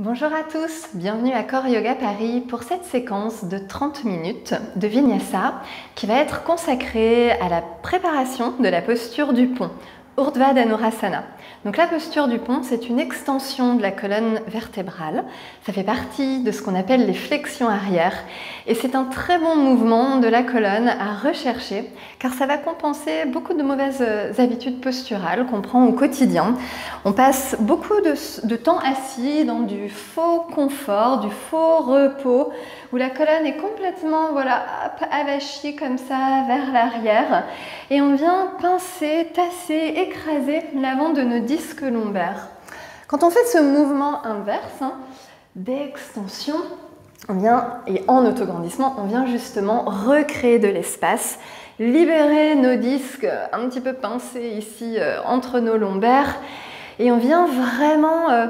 Bonjour à tous, bienvenue à Core Yoga Paris pour cette séquence de 30 minutes de Vinyasa qui va être consacrée à la préparation de la posture du pont, Urdhva Dhanurasana. Donc la posture du pont, c'est une extension de la colonne vertébrale. Ça fait partie de ce qu'on appelle les flexions arrière. Et c'est un très bon mouvement de la colonne à rechercher car ça va compenser beaucoup de mauvaises habitudes posturales qu'on prend au quotidien. On passe beaucoup de, temps assis dans du faux confort, du faux repos où la colonne est complètement voilà, avachie comme ça vers l'arrière et on vient pincer, tasser, écraser l'avant de nos disques lombaires. Quand on fait ce mouvement inverse hein, d'extension, on vient, et en autograndissement, on vient justement recréer de l'espace, libérer nos disques un petit peu pincés ici euh, entre nos lombaires, et on vient vraiment euh,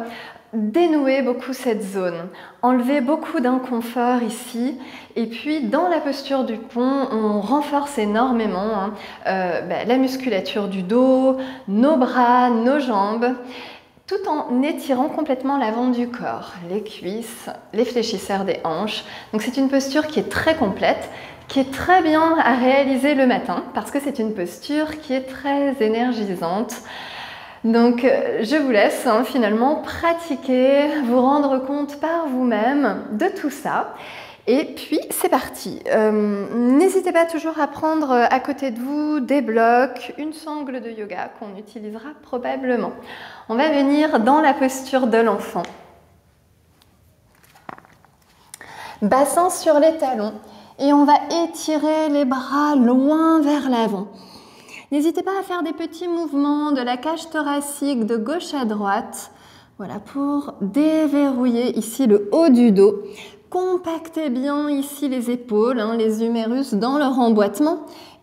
dénouer beaucoup cette zone, enlever beaucoup d'inconfort ici. Et puis dans la posture du pont, on renforce énormément hein, euh, bah, la musculature du dos, nos bras, nos jambes tout en étirant complètement l'avant du corps, les cuisses, les fléchisseurs des hanches. Donc c'est une posture qui est très complète, qui est très bien à réaliser le matin parce que c'est une posture qui est très énergisante. Donc euh, je vous laisse hein, finalement pratiquer, vous rendre compte par vous-même de tout ça. Et puis c'est parti. Euh, n'hésitez pas toujours à prendre à côté de vous des blocs, une sangle de yoga qu'on utilisera probablement. On va venir dans la posture de l'enfant. Bassin sur les talons et on va étirer les bras loin vers l'avant. N'hésitez pas à faire des petits mouvements de la cage thoracique de gauche à droite. Voilà, pour déverrouiller ici le haut du dos. Compactez bien ici les épaules, hein, les humérus dans leur emboîtement.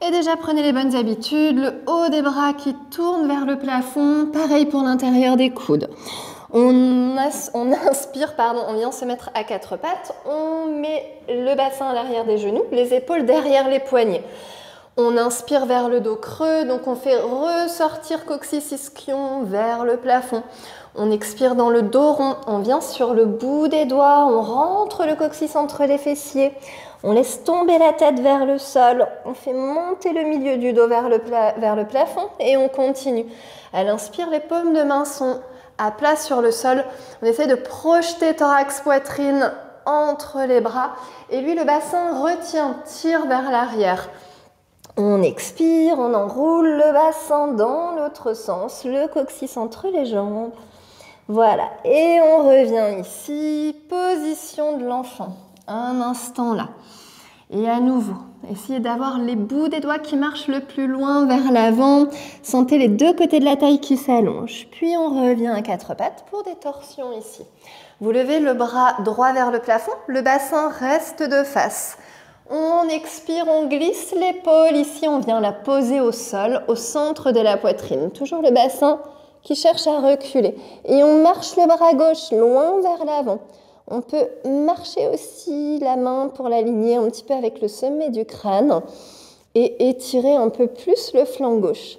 Et déjà prenez les bonnes habitudes, le haut des bras qui tourne vers le plafond, pareil pour l'intérieur des coudes. On, on, inspire, pardon, on vient se mettre à quatre pattes, on met le bassin à l'arrière des genoux, les épaules derrière les poignets. On inspire vers le dos creux, donc on fait ressortir coccyx ischion vers le plafond. On expire dans le dos rond, on vient sur le bout des doigts, on rentre le coccyx entre les fessiers, on laisse tomber la tête vers le sol, on fait monter le milieu du dos vers le, plafond et on continue. À l'inspire, les paumes de main sont à plat sur le sol. On essaie de projeter thorax poitrine entre les bras et lui le bassin retient, tire vers l'arrière. On expire, on enroule le bassin dans l'autre sens, le coccyx entre les jambes. Voilà, et on revient ici, position de l'enfant. Un instant là. Et à nouveau, essayez d'avoir les bouts des doigts qui marchent le plus loin vers l'avant. Sentez les deux côtés de la taille qui s'allongent. Puis on revient à quatre pattes pour des torsions ici. Vous levez le bras droit vers le plafond, le bassin reste de face. On expire, on glisse l'épaule. Ici, on vient la poser au sol, au centre de la poitrine. Toujours le bassin qui cherche à reculer. Et on marche le bras gauche loin vers l'avant. On peut marcher aussi la main pour l'aligner un petit peu avec le sommet du crâne et étirer un peu plus le flanc gauche.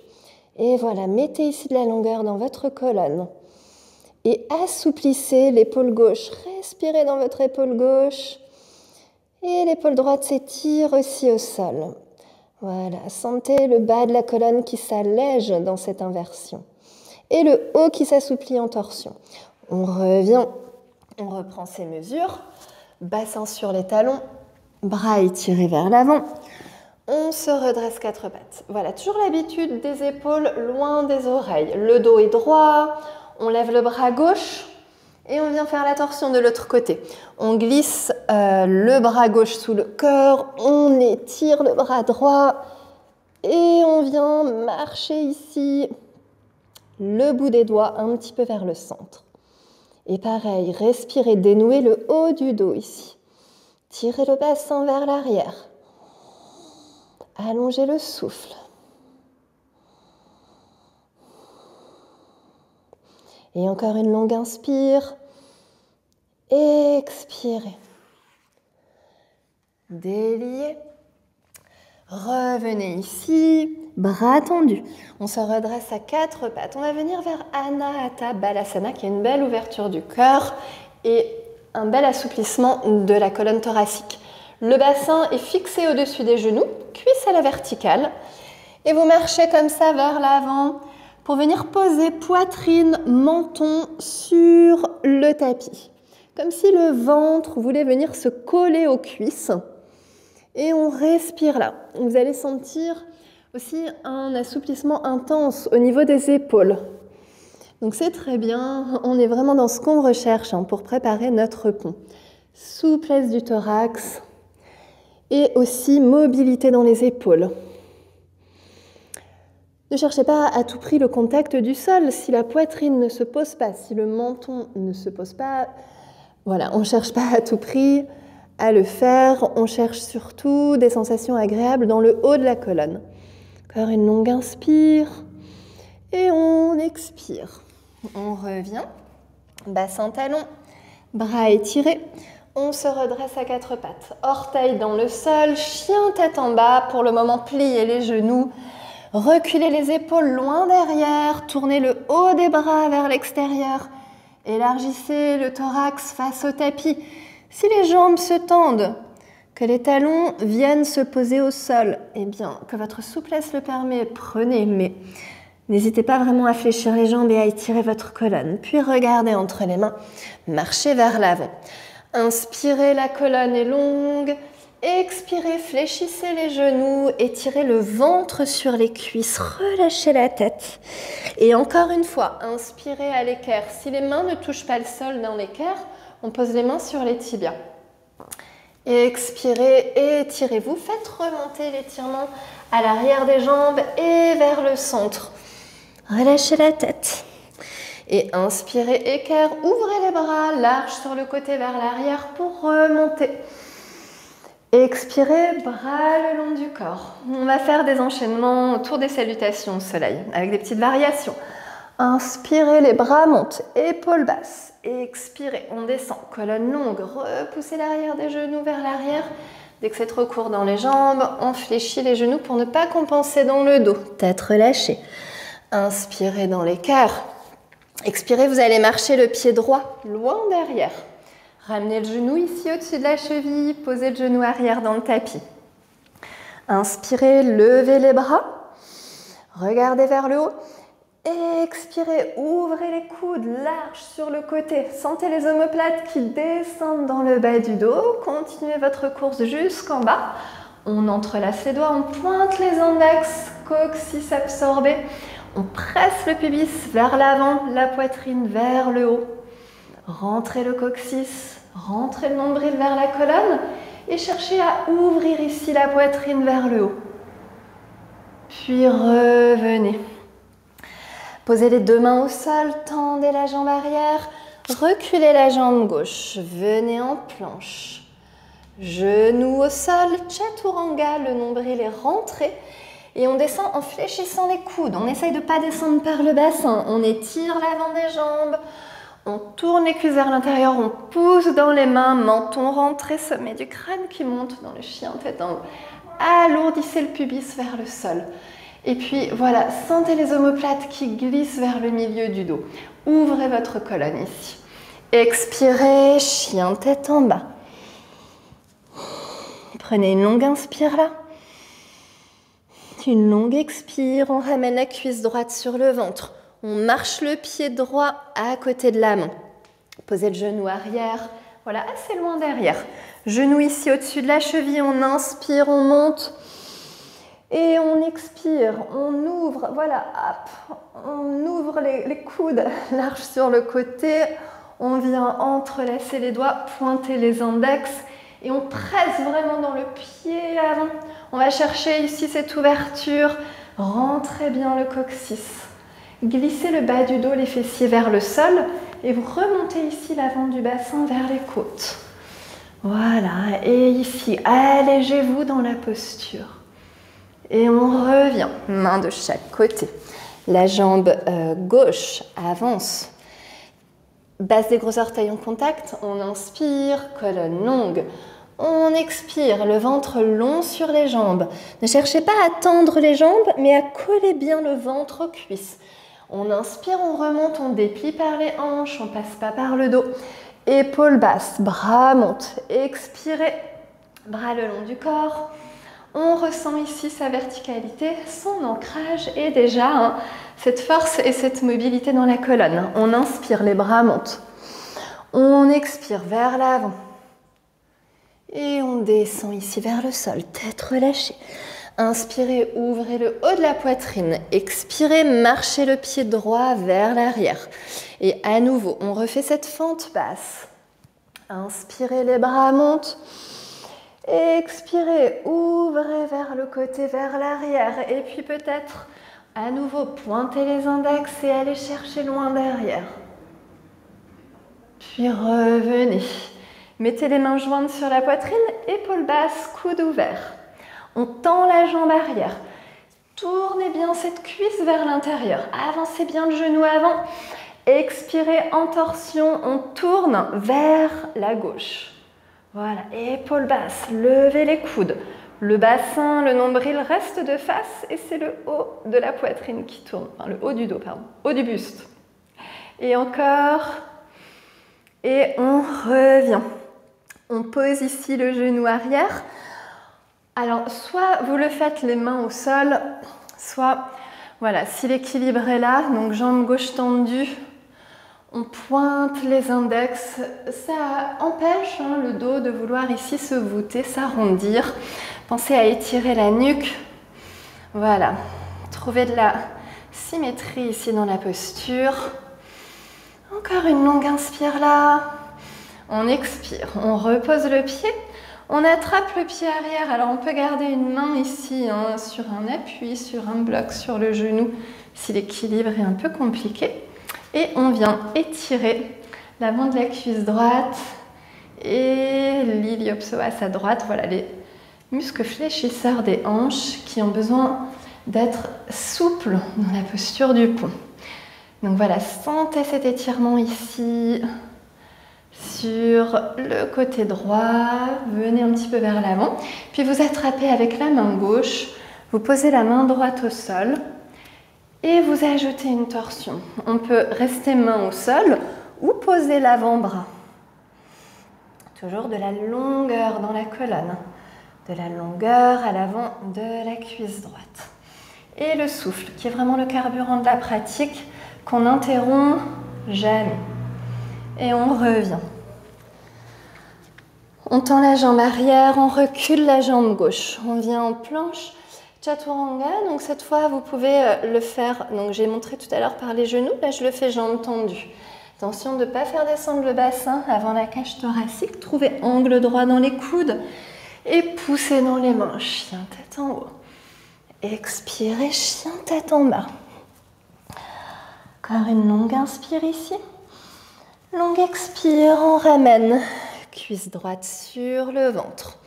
Et voilà, mettez ici de la longueur dans votre colonne. Et assouplissez l'épaule gauche. Respirez dans votre épaule gauche. Et l'épaule droite s'étire aussi au sol. Voilà, sentez le bas de la colonne qui s'allège dans cette inversion. Et le haut qui s'assouplit en torsion. On revient, on reprend ses mesures. Bassin sur les talons, bras étirés vers l'avant. On se redresse quatre pattes. Voilà, toujours l'habitude des épaules loin des oreilles. Le dos est droit, on lève le bras gauche, et on vient faire la torsion de l'autre côté. On glisse euh, le bras gauche sous le corps, on étire le bras droit et on vient marcher ici le bout des doigts un petit peu vers le centre. Et pareil, respirez, dénouez le haut du dos ici. Tirez le bassin vers l'arrière. Allongez le souffle. Et encore une longue inspire. Expirez. Déliez. Revenez ici, bras tendus. On se redresse à quatre pattes. On va venir vers Anahata Balasana, qui est une belle ouverture du cœur et un bel assouplissement de la colonne thoracique. Le bassin est fixé au-dessus des genoux, cuisse à la verticale. Et vous marchez comme ça vers l'avant pour venir poser poitrine, menton sur le tapis. Comme si le ventre voulait venir se coller aux cuisses. Et on respire là. Vous allez sentir aussi un assouplissement intense au niveau des épaules. Donc c'est très bien, on est vraiment dans ce qu'on recherche hein, pour préparer notre pont. Souplesse du thorax et aussi mobilité dans les épaules. Ne cherchez pas à tout prix le contact du sol. Si la poitrine ne se pose pas, si le menton ne se pose pas, voilà, on ne cherche pas à tout prix à le faire. On cherche surtout des sensations agréables dans le haut de la colonne. Encore une longue inspire et on expire. On revient. Bassin talon, bras étirés. On se redresse à quatre pattes. Orteils dans le sol, chien tête en bas. Pour le moment, pliez les genoux. Reculez les épaules loin derrière. Tournez le haut des bras vers l'extérieur. Élargissez le thorax face au tapis. Si les jambes se tendent, que les talons viennent se poser au sol, eh bien, que votre souplesse le permet, prenez, mais N'hésitez pas vraiment à fléchir les jambes et à étirer votre colonne. Puis regardez entre les mains, marchez vers l'avant. Inspirez, la colonne est longue. Expirez, fléchissez les genoux, étirez le ventre sur les cuisses, relâchez la tête. Et encore une fois, inspirez à l'équerre. Si les mains ne touchent pas le sol dans l'équerre, on pose les mains sur les tibias. Expirez, étirez-vous. Faites remonter l'étirement à l'arrière des jambes et vers le centre. Relâchez la tête. Et inspirez, équerre, ouvrez les bras, large sur le côté vers l'arrière pour remonter. Expirez, bras le long du corps. On va faire des enchaînements autour des salutations au soleil avec des petites variations. Inspirez, les bras montent, épaules basses. Expirez, on descend, colonne longue, repoussez l'arrière des genoux vers l'arrière. Dès que c'est trop court dans les jambes, on fléchit les genoux pour ne pas compenser dans le dos. Tête relâchée. Inspirez dans l'écart. Expirez, vous allez marcher le pied droit loin derrière. Ramenez le genou ici au-dessus de la cheville, posez le genou arrière dans le tapis. Inspirez, levez les bras. Regardez vers le haut. Expirez, ouvrez les coudes larges sur le côté. Sentez les omoplates qui descendent dans le bas du dos. Continuez votre course jusqu'en bas. On entrelace les doigts, on pointe les index, coccyx absorbé. On presse le pubis vers l'avant, la poitrine vers le haut. Rentrez le coccyx, rentrez le nombril vers la colonne et cherchez à ouvrir ici la poitrine vers le haut. Puis revenez. Posez les deux mains au sol, tendez la jambe arrière, reculez la jambe gauche, venez en planche. Genoux au sol, chaturanga, le nombril est rentré et on descend en fléchissant les coudes. On essaye de ne pas descendre par le bassin. On étire l'avant des jambes. On tourne les cuisses vers l'intérieur. On pousse dans les mains. Menton rentré, sommet du crâne qui monte dans le chien tête en haut. Alourdissez le pubis vers le sol. Et puis voilà, sentez les omoplates qui glissent vers le milieu du dos. Ouvrez votre colonne ici. Expirez, chien tête en bas. Prenez une longue inspire là une longue expire, on ramène la cuisse droite sur le ventre. On marche le pied droit à côté de la main. Posez le genou arrière, voilà, assez loin derrière. Genou ici au-dessus de la cheville, on inspire, on monte. Et on expire, on ouvre, voilà, hop, on ouvre les, coudes larges sur le côté. On vient entrelacer les doigts, pointer les index et on presse vraiment dans le pied avant. On va chercher ici cette ouverture. Rentrez bien le coccyx. Glissez le bas du dos, les fessiers vers le sol et vous remontez ici l'avant du bassin vers les côtes. Voilà, et ici, allégez-vous dans la posture. Et on revient, main de chaque côté. La jambe euh, gauche avance. Base des gros orteils en contact, on inspire, colonne longue. On expire, le ventre long sur les jambes. Ne cherchez pas à tendre les jambes, mais à coller bien le ventre aux cuisses. On inspire, on remonte, on déplie par les hanches, on passe pas par le dos. Épaules basses, bras montent. Expirez, bras le long du corps. On ressent ici sa verticalité, son ancrage et déjà cette force et cette mobilité dans la colonne. On inspire, les bras montent. On expire vers l'avant. Et on descend ici vers le sol, tête relâchée. Inspirez, ouvrez le haut de la poitrine. Expirez, marchez le pied droit vers l'arrière. Et à nouveau, on refait cette fente basse. Inspirez, les bras montent. Expirez, ouvrez vers le côté, vers l'arrière. Et puis peut-être à nouveau, pointez les index et allez chercher loin derrière. Puis revenez. Mettez les mains jointes sur la poitrine, épaules basses, coude ouvert. On tend la jambe arrière. Tournez bien cette cuisse vers l'intérieur. Avancez bien le genou avant. Expirez en torsion. On tourne vers la gauche. Voilà, épaules basses. Levez les coudes. Le bassin, le nombril reste de face et c'est le haut de la poitrine qui tourne. Enfin, le haut du dos, pardon. Haut du buste. Et encore. Et on revient. On pose ici le genou arrière. Alors, soit vous le faites les mains au sol, soit, voilà, si l'équilibre est là, donc jambe gauche tendue, on pointe les index. Ça empêche hein, le dos de vouloir ici se voûter, s'arrondir. Pensez à étirer la nuque. Voilà, trouvez de la symétrie ici dans la posture. Encore une longue inspire là. On expire, on repose le pied, on attrape le pied arrière. Alors on peut garder une main ici hein, sur un appui, sur un bloc, sur le genou, si l'équilibre est un peu compliqué. Et on vient étirer l'avant de la cuisse droite et l'iliopsoas à droite. Voilà les muscles fléchisseurs des hanches qui ont besoin d'être souples dans la posture du pont. Donc voilà, sentez cet étirement ici sur le côté droit, venez un petit peu vers l'avant, puis vous attrapez avec la main gauche, vous posez la main droite au sol et vous ajoutez une torsion. On peut rester main au sol ou poser l'avant-bras. Toujours de la longueur dans la colonne, de la longueur à l'avant de la cuisse droite. Et le souffle, qui est vraiment le carburant de la pratique, qu'on n'interrompt jamais. Et on revient. On tend la jambe arrière, on recule la jambe gauche. On vient en planche chaturanga. Donc cette fois, vous pouvez euh, le faire. Donc j'ai montré tout à l'heure par les genoux. Là, je le fais jambe tendue. Attention de ne pas faire descendre le bassin avant la cage thoracique. Trouvez angle droit dans les coudes et poussez dans les mains. Chien tête en haut. Expirez, chien tête en bas. Encore une longue inspire ici. Longue expire, on ramène. Cuisse droite sur le ventre.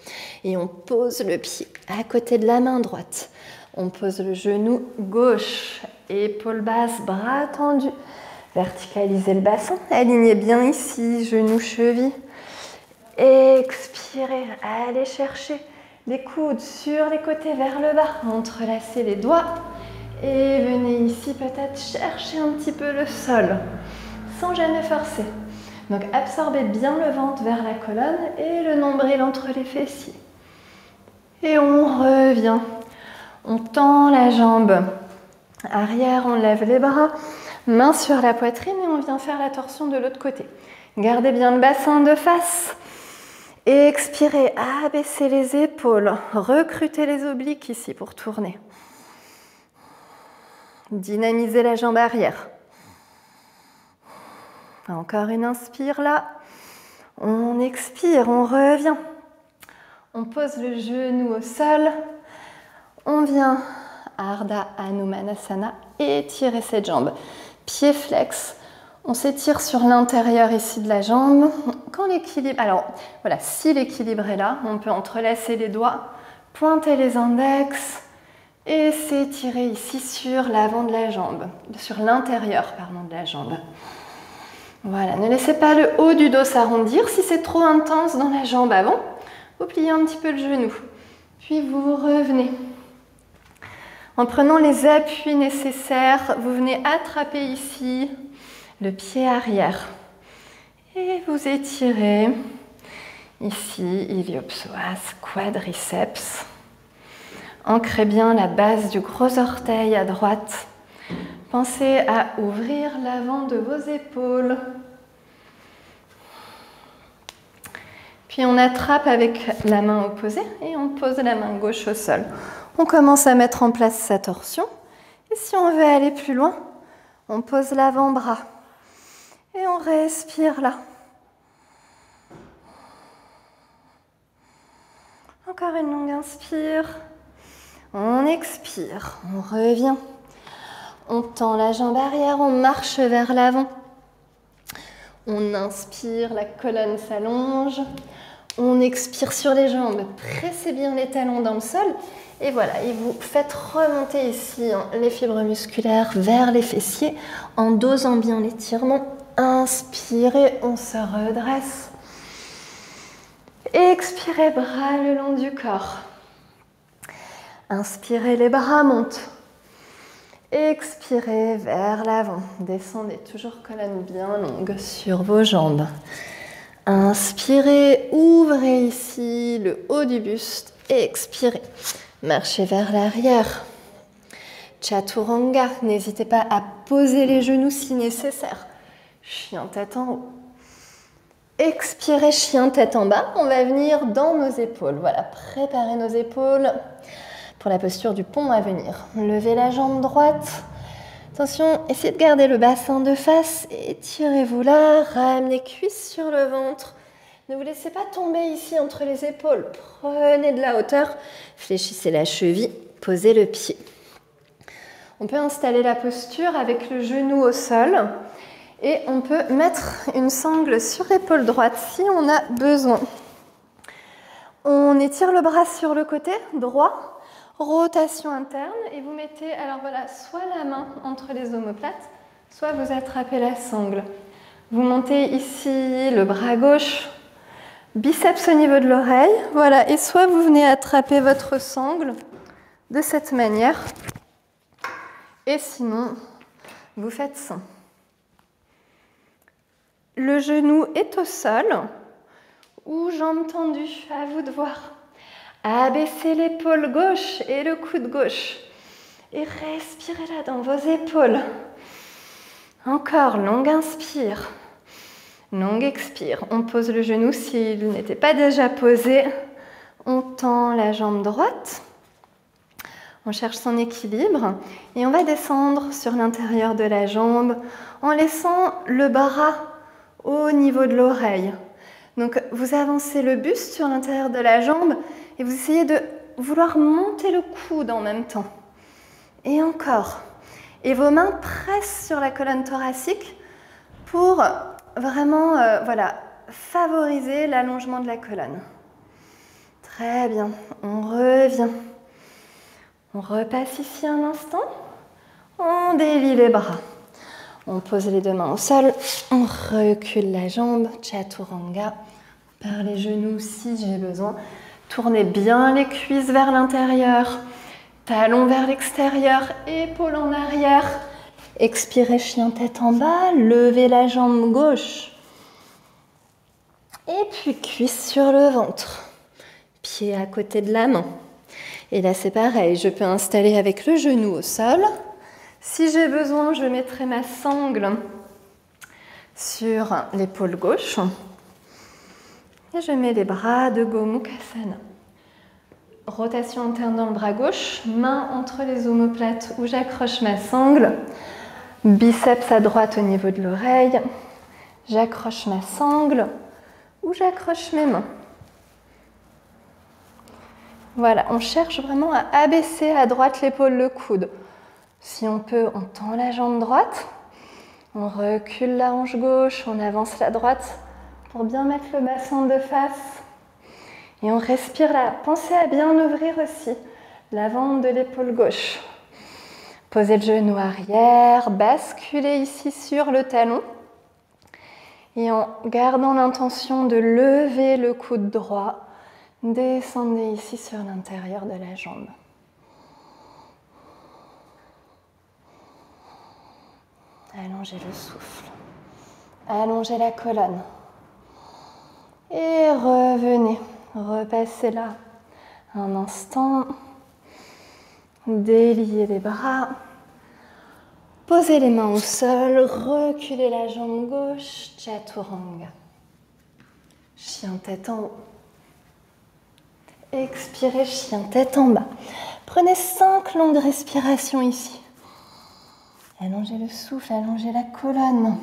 Et on pose le pied à côté de la main droite. On pose le genou gauche. Épaule basse, bras tendus. Verticalisez le bassin. Alignez bien ici, genou, cheville. Expirez. Allez chercher les coudes sur les côtés vers le bas. Entrelacez les doigts. Et venez ici peut-être chercher un petit peu le sol, sans jamais forcer. Donc absorbez bien le ventre vers la colonne et le nombril entre les fessiers. Et on revient. On tend la jambe arrière, on lève les bras, main sur la poitrine et on vient faire la torsion de l'autre côté. Gardez bien le bassin de face. Expirez, abaissez les épaules, recrutez les obliques ici pour tourner. Dynamisez la jambe arrière. Encore une inspire là. On expire, on revient. On pose le genou au sol. On vient Ardha Hanumanasana étirer cette jambe. Pied flex. On s'étire sur l'intérieur ici de la jambe. Quand l'équilibre, alors voilà, si l'équilibre est là, on peut entrelacer les doigts, pointer les index, et s'étirer ici sur l'avant de la jambe, sur l'intérieur pardon de la jambe. Voilà, ne laissez pas le haut du dos s'arrondir. Si c'est trop intense dans la jambe avant, vous pliez un petit peu le genou. Puis vous revenez. En prenant les appuis nécessaires, vous venez attraper ici le pied arrière. Et vous étirez ici, iliopsoas, quadriceps. Ancrez bien la base du gros orteil à droite. Pensez à ouvrir l'avant de vos épaules. Puis on attrape avec la main opposée et on pose la main gauche au sol. On commence à mettre en place sa torsion. Et si on veut aller plus loin, on pose l'avant-bras. Et on respire là. Encore une longue inspire. On expire, on revient. On tend la jambe arrière, on marche vers l'avant. On inspire, la colonne s'allonge. On expire sur les jambes, pressez bien les talons dans le sol. Et voilà, et vous faites remonter ici hein, les fibres musculaires vers les fessiers en dosant bien l'étirement. Inspirez, on se redresse. Expirez, bras le long du corps. Inspirez, les bras montent. Expirez vers l'avant. Descendez toujours colonne bien longue sur vos jambes. Inspirez, ouvrez ici le haut du buste. Expirez, marchez vers l'arrière. Chaturanga, n'hésitez pas à poser les genoux si nécessaire. Chien tête en haut. Expirez, chien tête en bas. On va venir dans nos épaules. Voilà, préparez nos épaules pour la posture du pont à venir. Levez la jambe droite. Attention, essayez de garder le bassin de face. Étirez-vous là. Ramenez cuisse sur le ventre. Ne vous laissez pas tomber ici entre les épaules. Prenez de la hauteur. Fléchissez la cheville. Posez le pied. On peut installer la posture avec le genou au sol. Et on peut mettre une sangle sur l'épaule droite si on a besoin. On étire le bras sur le côté droit, rotation interne, et vous mettez alors voilà, soit la main entre les omoplates, soit vous attrapez la sangle. Vous montez ici le bras gauche, biceps au niveau de l'oreille, voilà, et soit vous venez attraper votre sangle de cette manière, et sinon vous faites ça. Le genou est au sol ou jambes tendues, à vous de voir. Abaissez l'épaule gauche et le coude gauche. Et respirez là dans vos épaules. Encore, longue inspire. Longue expire. On pose le genou s'il n'était pas déjà posé. On tend la jambe droite. On cherche son équilibre et on va descendre sur l'intérieur de la jambe en laissant le bras au niveau de l'oreille. Donc vous avancez le buste sur l'intérieur de la jambe et vous essayez de vouloir monter le coude en même temps. Et encore. Et vos mains pressent sur la colonne thoracique pour vraiment euh, voilà, favoriser l'allongement de la colonne. Très bien, on revient. On repasse ici un instant. On délie les bras. On pose les deux mains au sol, on recule la jambe, chaturanga, par les genoux si j'ai besoin. Tournez bien les cuisses vers l'intérieur, talons vers l'extérieur, épaules en arrière. Expirez chien tête en bas, levez la jambe gauche. Et puis cuisse sur le ventre, pied à côté de la main. Et là c'est pareil, je peux installer avec le genou au sol, si j'ai besoin, je mettrai ma sangle sur l'épaule gauche. Et je mets les bras de Gomukhasana. Rotation interne dans le bras gauche, main entre les omoplates où j'accroche ma sangle. Biceps à droite au niveau de l'oreille. J'accroche ma sangle ou j'accroche mes mains. Voilà, on cherche vraiment à abaisser à droite l'épaule, le coude. Si on peut, on tend la jambe droite, on recule la hanche gauche, on avance la droite pour bien mettre le bassin de face. Et on respire là. Pensez à bien ouvrir aussi l'avant de l'épaule gauche. Posez le genou arrière, basculez ici sur le talon. Et en gardant l'intention de lever le coude droit, descendez ici sur l'intérieur de la jambe. Allongez le souffle. Allongez la colonne. Et revenez, repassez là un instant. Déliez les bras. Posez les mains au sol, reculez la jambe gauche, chaturanga. Chien tête en haut. Expirez, chien tête en bas. Prenez cinq longues respirations ici. Allongez le souffle, allongez la colonne.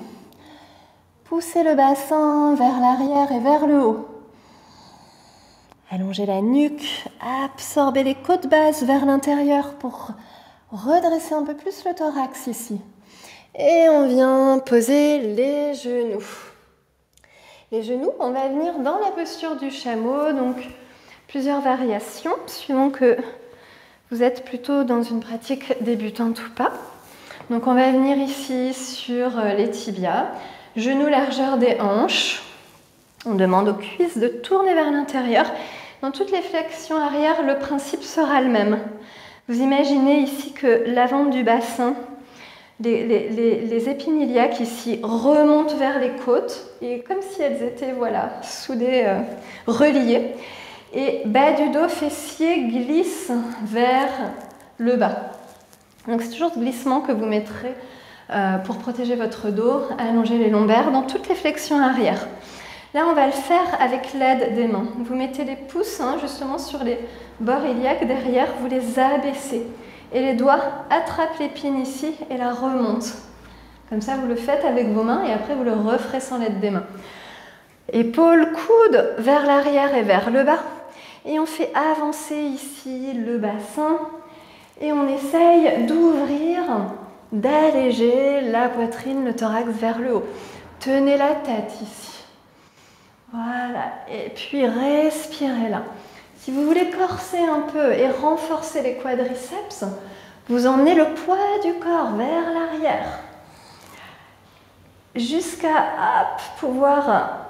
Poussez le bassin vers l'arrière et vers le haut. Allongez la nuque, absorbez les côtes basses vers l'intérieur pour redresser un peu plus le thorax ici. Et on vient poser les genoux. Les genoux, on va venir dans la posture du chameau, donc plusieurs variations, suivant que vous êtes plutôt dans une pratique débutante ou pas. Donc on va venir ici sur les tibias, genoux largeur des hanches. On demande aux cuisses de tourner vers l'intérieur. Dans toutes les flexions arrière, le principe sera le même. Vous imaginez ici que l'avant du bassin, les, les, ici remontent vers les côtes et comme si elles étaient voilà, soudées, euh, reliées. Et bas du dos fessier glisse vers le bas. Donc c'est toujours ce glissement que vous mettrez euh, pour protéger votre dos, allonger les lombaires dans toutes les flexions arrière. Là, on va le faire avec l'aide des mains. Vous mettez les pouces hein, justement sur les bords iliaques derrière, vous les abaissez. Et les doigts attrapent l'épine ici et la remontent. Comme ça, vous le faites avec vos mains et après, vous le referez sans l'aide des mains. Épaules, coudes vers l'arrière et vers le bas. Et on fait avancer ici le bassin. Et on essaye d'ouvrir, d'alléger la poitrine, le thorax vers le haut. Tenez la tête ici. Voilà, et puis respirez là. Si vous voulez corser un peu et renforcer les quadriceps, vous emmenez le poids du corps vers l'arrière jusqu'à pouvoir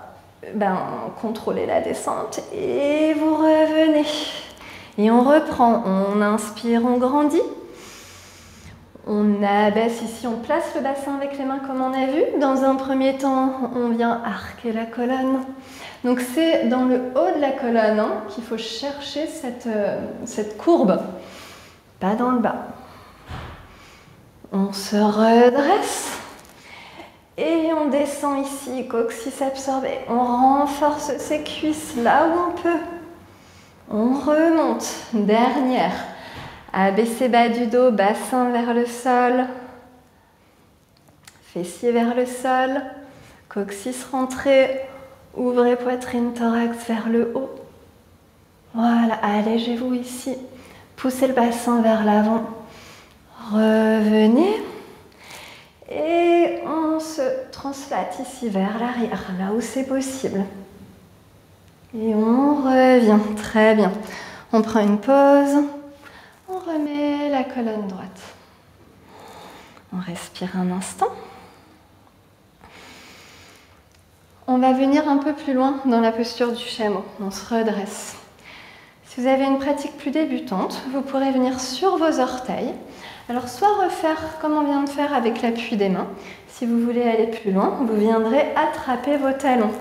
ben, contrôler la descente et vous revenez. Et on reprend, on inspire, on grandit. On abaisse ici, on place le bassin avec les mains comme on a vu. Dans un premier temps, on vient arquer la colonne. Donc c'est dans le haut de la colonne hein, qu'il faut chercher cette, euh, cette courbe, pas dans le bas. On se redresse et on descend ici, coccyx absorbé. On renforce ses cuisses là où on peut. On remonte, dernière. Abaissez bas du dos, bassin vers le sol. Fessier vers le sol. Coccyx rentré. Ouvrez poitrine, thorax vers le haut. Voilà, allégez-vous ici. Poussez le bassin vers l'avant. Revenez. Et on se translate ici vers l'arrière, là où c'est possible. Et on revient. Très bien. On prend une pause. On remet la colonne droite. On respire un instant. On va venir un peu plus loin dans la posture du chameau. On se redresse. Si vous avez une pratique plus débutante, vous pourrez venir sur vos orteils. Alors soit refaire comme on vient de faire avec l'appui des mains. Si vous voulez aller plus loin, vous viendrez attraper vos talons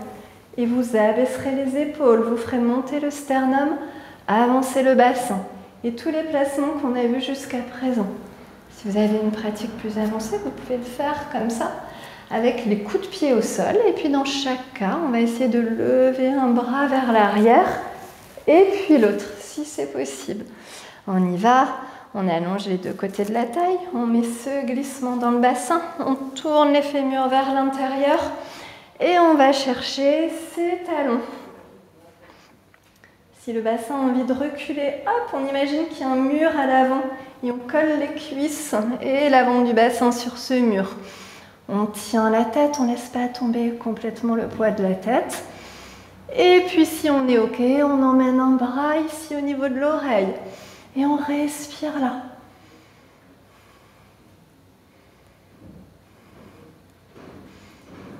et vous abaisserez les épaules. Vous ferez monter le sternum, avancer le bassin et tous les placements qu'on a vus jusqu'à présent. Si vous avez une pratique plus avancée, vous pouvez le faire comme ça, avec les coups de pied au sol. Et puis dans chaque cas, on va essayer de lever un bras vers l'arrière et puis l'autre, si c'est possible. On y va. On allonge les deux côtés de la taille, on met ce glissement dans le bassin, on tourne les fémurs vers l'intérieur et on va chercher ses talons. Si le bassin a envie de reculer, hop, on imagine qu'il y a un mur à l'avant et on colle les cuisses et l'avant du bassin sur ce mur. On tient la tête, on ne laisse pas tomber complètement le poids de la tête. Et puis si on est OK, on emmène un bras ici au niveau de l'oreille et on respire là.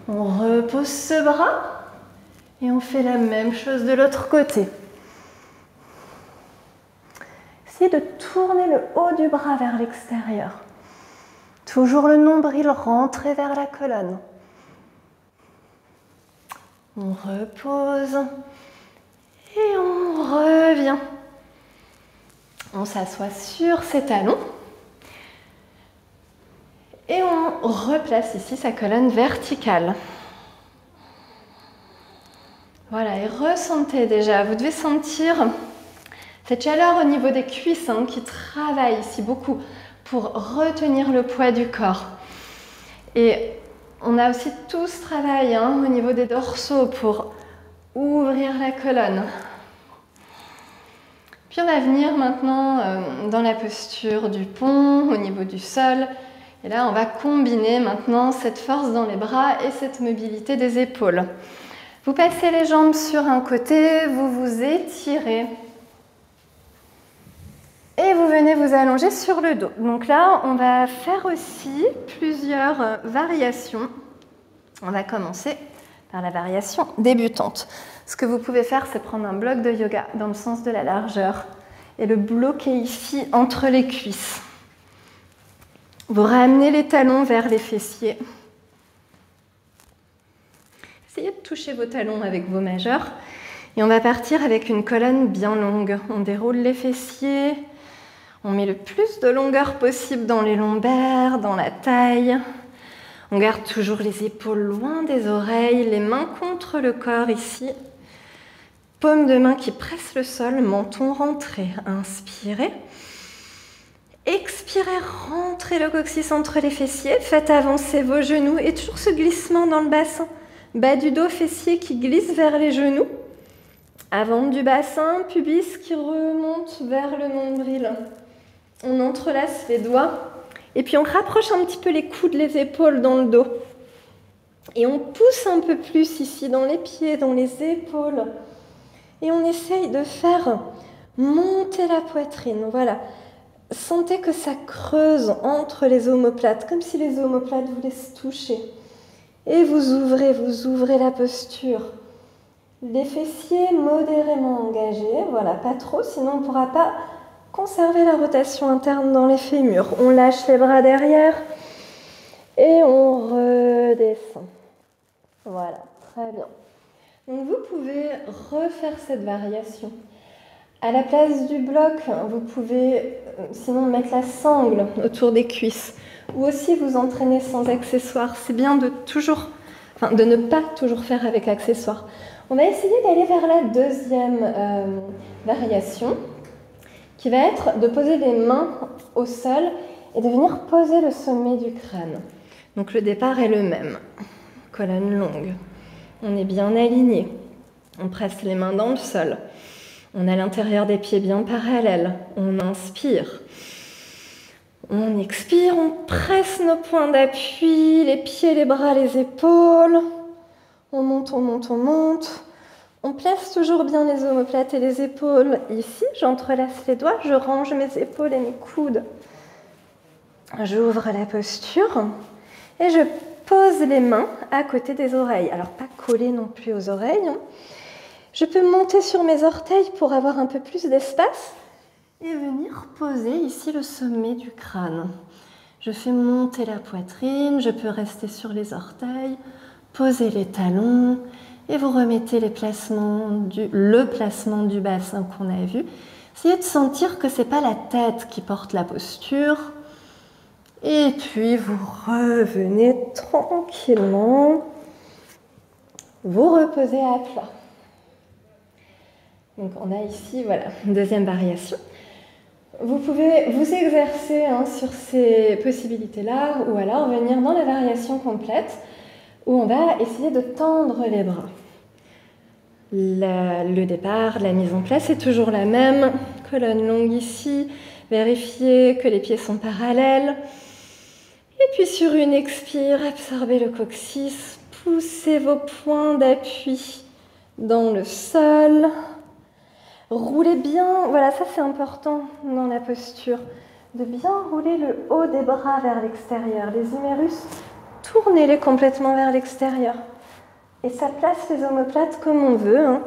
On repose ce bras et on fait la même chose de l'autre côté. Essayez de tourner le haut du bras vers l'extérieur. Toujours le nombril rentré vers la colonne. On repose et on revient. On s'assoit sur ses talons et on replace ici sa colonne verticale. Voilà, et ressentez déjà, vous devez sentir cette chaleur au niveau des cuisses qui travaille ici beaucoup pour retenir le poids du corps. Et on a aussi tout ce travail hein, au niveau des dorsaux pour ouvrir la colonne. Puis on va venir maintenant euh, dans la posture du pont, au niveau du sol. Et là, on va combiner maintenant cette force dans les bras et cette mobilité des épaules. Vous passez les jambes sur un côté, vous vous étirez. Et vous venez vous allonger sur le dos. Donc là, on va faire aussi plusieurs euh, variations. On va commencer par la variation débutante. Ce que vous pouvez faire, c'est prendre un bloc de yoga dans le sens de la largeur et le bloquer ici entre les cuisses. Vous ramenez les talons vers les fessiers. Essayez de toucher vos talons avec vos majeurs. Et on va partir avec une colonne bien longue. On déroule les fessiers. On met le plus de longueur possible dans les lombaires, dans la taille. On garde toujours les épaules loin des oreilles, les mains contre le corps ici. Paume de main qui presse le sol, menton rentré. Inspirez. Expirez, rentrez le coccyx entre les fessiers. Faites avancer vos genoux et toujours ce glissement dans le bassin. Bas du dos, fessier qui glisse vers les genoux. Avant du bassin, pubis qui remonte vers le nombril. On entrelace les doigts et puis on rapproche un petit peu les coudes, les épaules dans le dos. Et on pousse un peu plus ici dans les pieds, dans les épaules. Et on essaye de faire monter la poitrine. Voilà. Sentez que ça creuse entre les omoplates, comme si les omoplates voulaient se toucher. Et vous ouvrez, vous ouvrez la posture. Les fessiers modérément engagés, voilà, pas trop, sinon on ne pourra pas conserver la rotation interne dans les fémurs. On lâche les bras derrière et on redescend. Voilà, très bien. Donc vous pouvez refaire cette variation. À la place du bloc, vous pouvez euh, sinon mettre la sangle autour des cuisses ou aussi vous entraîner sans accessoires. C'est bien de ne pas toujours faire avec accessoires. On va essayer d'aller vers la deuxième euh, variation qui va être de poser les mains au sol et de venir poser le sommet du crâne. Donc le départ est le même. Colonne longue. On est bien aligné. On presse les mains dans le sol. On a l'intérieur des pieds bien parallèles. On inspire. On expire, on presse nos points d'appui, les pieds, les bras, les épaules. On monte, on monte, on monte. On place toujours bien les omoplates et les épaules ici. J'entrelace les doigts, je range mes épaules et mes coudes. J'ouvre la posture et je pose les mains à côté des oreilles. Alors pas collées non plus aux oreilles. Hein. Je peux monter sur mes orteils pour avoir un peu plus d'espace et venir poser ici le sommet du crâne. Je fais monter la poitrine, je peux rester sur les orteils, poser les talons, et vous remettez les placements du, le placement du bassin qu'on a vu. Essayez de sentir que ce n'est pas la tête qui porte la posture. Et puis vous revenez tranquillement. Vous reposez à plat. Donc on a ici, voilà, une deuxième variation. Vous pouvez vous exercer hein, sur ces possibilités-là ou alors venir dans la variation complète où on va essayer de tendre les bras. le départ, la mise en place est toujours la même. Colonne longue ici. Vérifiez que les pieds sont parallèles. Et puis sur une expire, absorbez le coccyx. Poussez vos points d'appui dans le sol. Roulez bien, voilà, ça c'est important dans la posture, de bien rouler le haut des bras vers l'extérieur. Les humérus tournez-les complètement vers l'extérieur. Et ça place les omoplates comme on veut. Hein.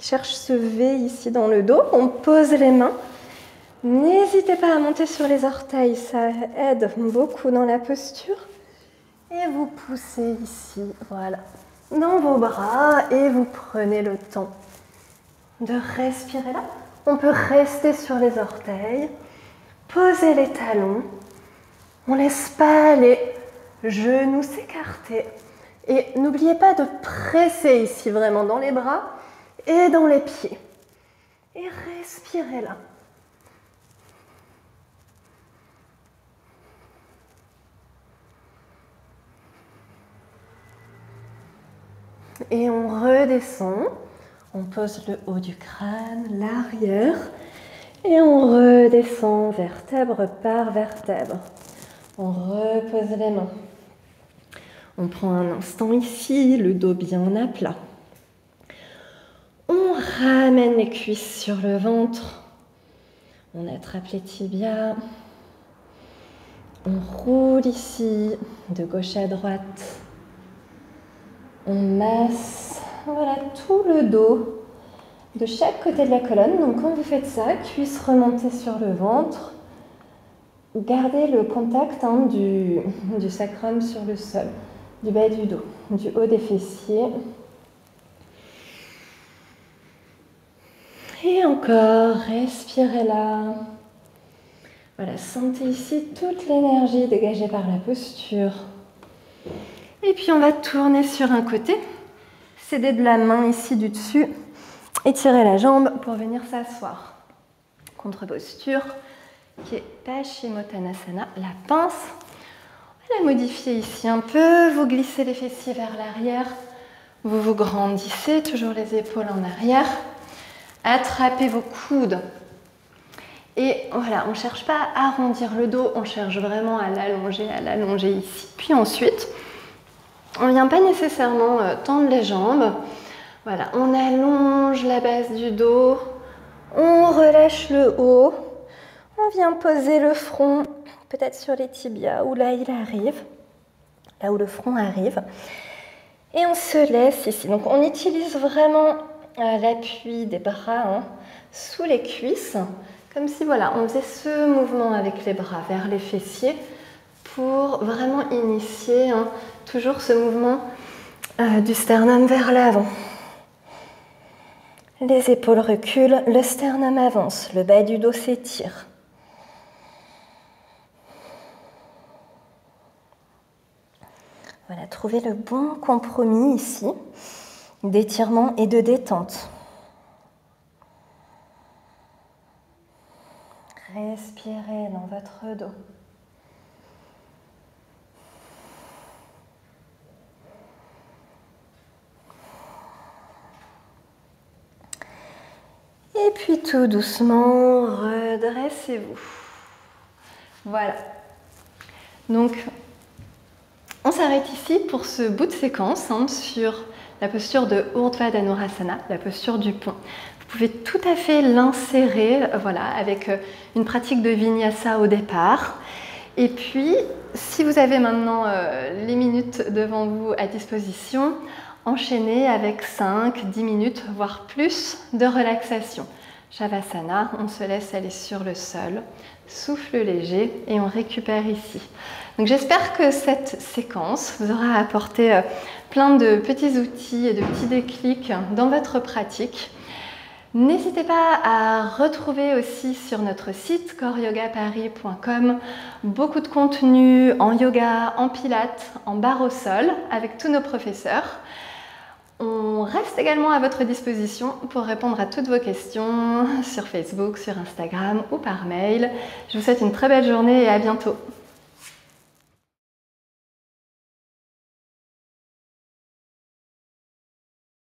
Cherche ce V ici dans le dos. On pose les mains. N'hésitez pas à monter sur les orteils, ça aide beaucoup dans la posture. Et vous poussez ici, voilà. dans vos bras et vous prenez le temps de respirer là. On peut rester sur les orteils, poser les talons. On laisse pas les genoux s'écarter. Et n'oubliez pas de presser ici vraiment dans les bras et dans les pieds. Et respirez là. Et on redescend. On pose le haut du crâne, l'arrière. Et on redescend vertèbre par vertèbre. On repose les mains. On prend un instant ici, le dos bien à plat. On ramène les cuisses sur le ventre. On attrape les tibias. On roule ici de gauche à droite. On masse voilà, tout le dos de chaque côté de la colonne. Donc quand vous faites ça, cuisse remontée sur le ventre, gardez le contact hein, du, du sacrum sur le sol, du bas du dos, du haut des fessiers. Et encore, respirez là. Voilà, sentez ici toute l'énergie dégagée par la posture. Et puis on va tourner sur un côté, céder de la main ici du dessus, étirer la jambe pour venir s'asseoir. Contre-posture qui est Paschimottanasana, la pince. La modifier ici un peu, vous glissez les fessiers vers l'arrière, vous vous grandissez, toujours les épaules en arrière. Attrapez vos coudes. Et voilà, on ne cherche pas à arrondir le dos, on cherche vraiment à l'allonger, à l'allonger ici. Puis ensuite, on ne vient pas nécessairement euh, tendre les jambes. Voilà, on allonge la base du dos, on relâche le haut, on vient poser le front peut-être sur les tibias où là il arrive, là où le front arrive. Et on se laisse ici. Donc on utilise vraiment euh, l'appui des bras hein, sous les cuisses, comme si voilà, on faisait ce mouvement avec les bras vers les fessiers pour vraiment initier hein, toujours ce mouvement euh, du sternum vers l'avant. Les épaules reculent, le sternum avance, le bas du dos s'étire. Voilà, trouvez le bon compromis ici d'étirement et de détente. Respirez dans votre dos. Et puis tout doucement, redressez-vous. Voilà. Donc, on s'arrête ici pour ce bout de séquence hein, sur la posture de Urdhva Dhanurasana, la posture du pont. Vous pouvez tout à fait l'insérer euh, voilà, avec euh, une pratique de vinyasa au départ. Et puis, si vous avez maintenant euh, les minutes devant vous à disposition, enchaînez avec 5-10 minutes, voire plus, de relaxation. Shavasana, on se laisse aller sur le sol, souffle léger et on récupère ici. Donc j'espère que cette séquence vous aura apporté euh, plein de petits outils et de petits déclics dans votre pratique. N'hésitez pas à retrouver aussi sur notre site coreyogaparis.com beaucoup de contenu en yoga, en pilates, en barre au sol avec tous nos professeurs. On reste également à votre disposition pour répondre à toutes vos questions sur Facebook, sur Instagram ou par mail. Je vous souhaite une très belle journée et à bientôt.